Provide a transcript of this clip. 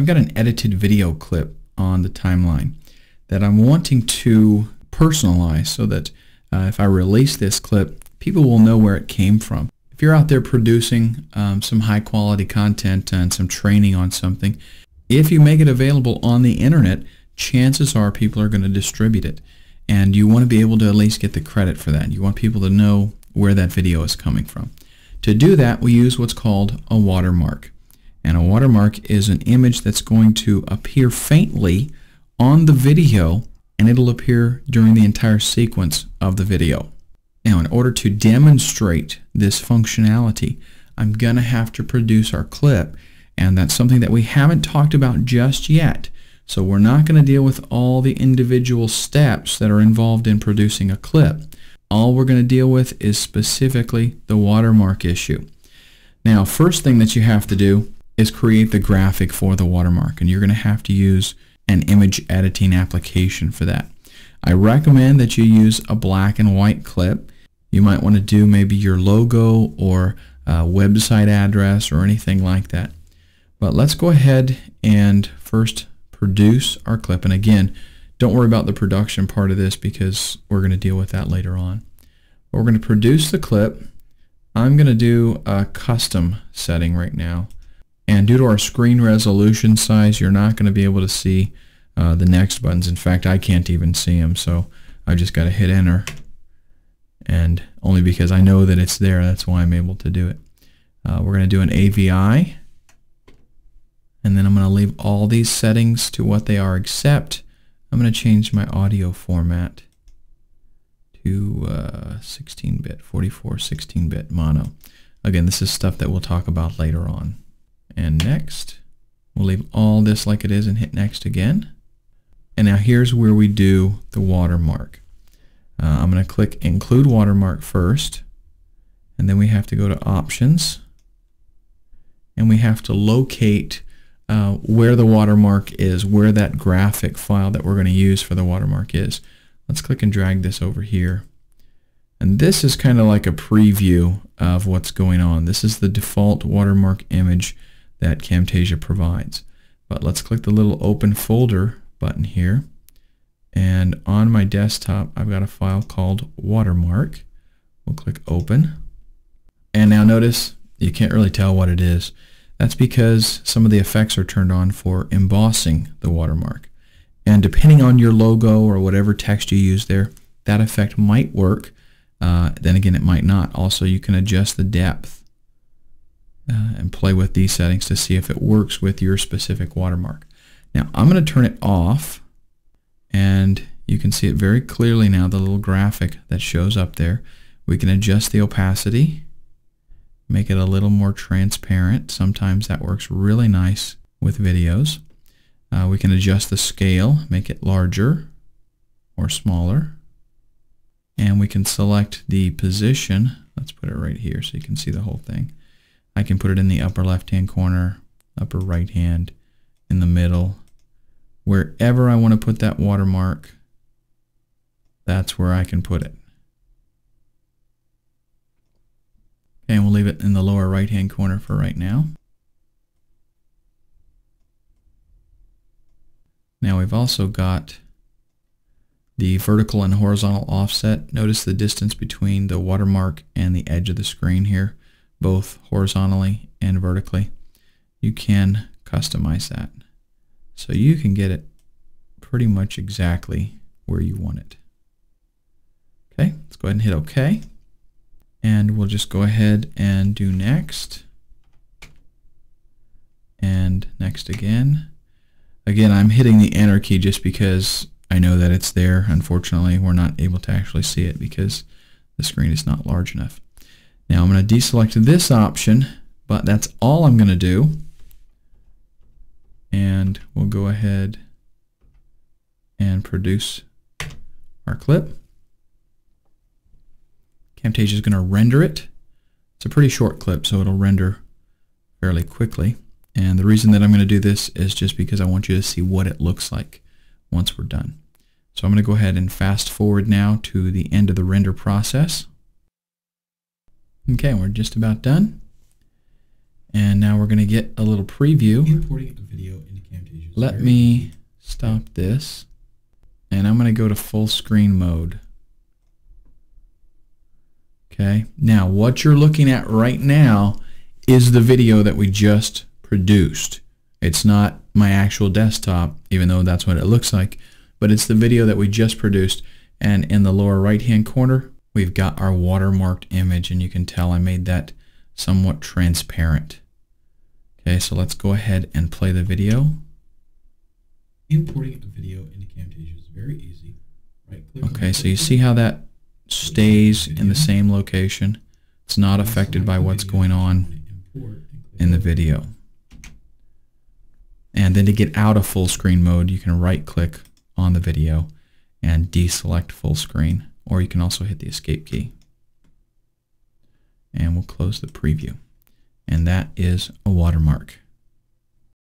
I've got an edited video clip on the timeline that I'm wanting to personalize so that uh, if I release this clip, people will know where it came from. If you're out there producing um, some high quality content and some training on something, if you make it available on the internet, chances are people are going to distribute it. And you want to be able to at least get the credit for that. You want people to know where that video is coming from. To do that, we use what's called a watermark. And a watermark is an image that's going to appear faintly on the video and it'll appear during the entire sequence of the video. Now, in order to demonstrate this functionality, I'm going to have to produce our clip, and that's something that we haven't talked about just yet. So we're not going to deal with all the individual steps that are involved in producing a clip. All we're going to deal with is specifically the watermark issue. Now, first thing that you have to do is create the graphic for the watermark, and you're going to have to use an image editing application for that. I recommend that you use a black and white clip. You might want to do maybe your logo or website address or anything like that. But let's go ahead and first produce our clip. And again, don't worry about the production part of this because we're going to deal with that later on. We're going to produce the clip. I'm going to do a custom setting right now. And due to our screen resolution size, you're not going to be able to see uh, the next buttons. In fact, I can't even see them, so I've just got to hit enter. And only because I know that it's there, that's why I'm able to do it. Uh, we're going to do an AVI. And then I'm going to leave all these settings to what they are, except I'm going to change my audio format to 16-bit, uh, 44 16-bit mono. Again, this is stuff that we'll talk about later on. And next, we'll leave all this like it is and hit next again. And now here's where we do the watermark. Uh, I'm going to click include watermark first. And then we have to go to options. And we have to locate uh, where the watermark is, where that graphic file that we're going to use for the watermark is. Let's click and drag this over here. And this is kind of like a preview of what's going on. This is the default watermark image that Camtasia provides. But let's click the little open folder button here. And on my desktop, I've got a file called watermark. We'll click open. And now notice you can't really tell what it is. That's because some of the effects are turned on for embossing the watermark. And depending on your logo or whatever text you use there, that effect might work. Uh, then again, it might not. Also, you can adjust the depth uh, and play with these settings to see if it works with your specific watermark. Now I'm going to turn it off and you can see it very clearly now, the little graphic that shows up there. We can adjust the opacity, make it a little more transparent. Sometimes that works really nice with videos. Uh, we can adjust the scale, make it larger or smaller. And we can select the position. Let's put it right here so you can see the whole thing. I can put it in the upper left hand corner, upper right hand, in the middle. Wherever I want to put that watermark, that's where I can put it. Okay, and we'll leave it in the lower right hand corner for right now. Now we've also got the vertical and horizontal offset. Notice the distance between the watermark and the edge of the screen here both horizontally and vertically, you can customize that. So you can get it pretty much exactly where you want it. Okay, let's go ahead and hit OK. And we'll just go ahead and do next. And next again. Again, I'm hitting the enter key just because I know that it's there. Unfortunately, we're not able to actually see it because the screen is not large enough. Now I'm going to deselect this option, but that's all I'm going to do. And we'll go ahead and produce our clip. Camtasia is going to render it. It's a pretty short clip, so it'll render fairly quickly. And the reason that I'm going to do this is just because I want you to see what it looks like once we're done. So I'm going to go ahead and fast forward now to the end of the render process. Okay, we're just about done. And now we're going to get a little preview. A let me stop this and I'm going to go to full screen mode. Okay, now what you're looking at right now is the video that we just produced. It's not my actual desktop, even though that's what it looks like, but it's the video that we just produced. And in the lower right hand corner, we've got our watermarked image and you can tell I made that somewhat transparent. Okay, so let's go ahead and play the video. Importing a video into Camtasia is very easy. Right click Okay, so you see how that stays in the same location. It's not affected by what's going on in the video. And then to get out of full screen mode, you can right click on the video and deselect full screen, or you can also hit the escape key. And we'll close the preview. And that is a watermark.